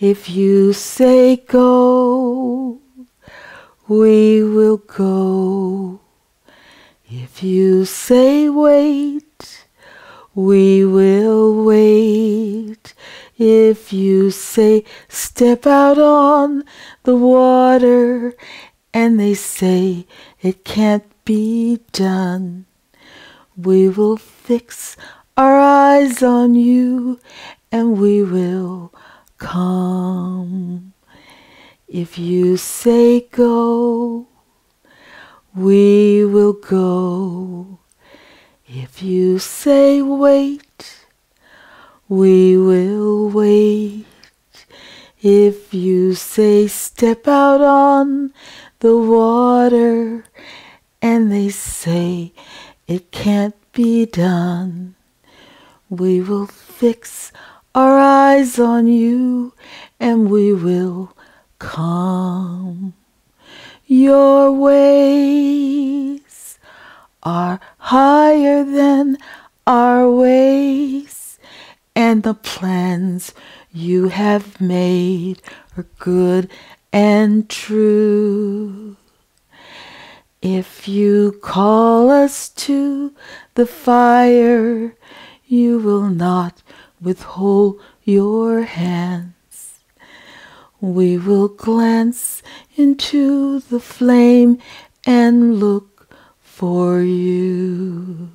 If you say go, we will go. If you say wait, we will wait. If you say step out on the water and they say it can't be done, we will fix our eyes on you and we will come. If you say go, we will go. If you say wait, we will wait. If you say step out on the water and they say it can't be done, we will fix our eyes on you and we will come. Your ways are higher than our ways, and the plans you have made are good and true. If you call us to the fire, you will not withhold your hands. We will glance into the flame and look for you.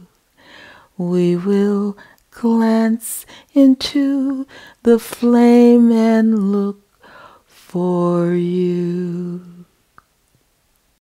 We will glance into the flame and look for you.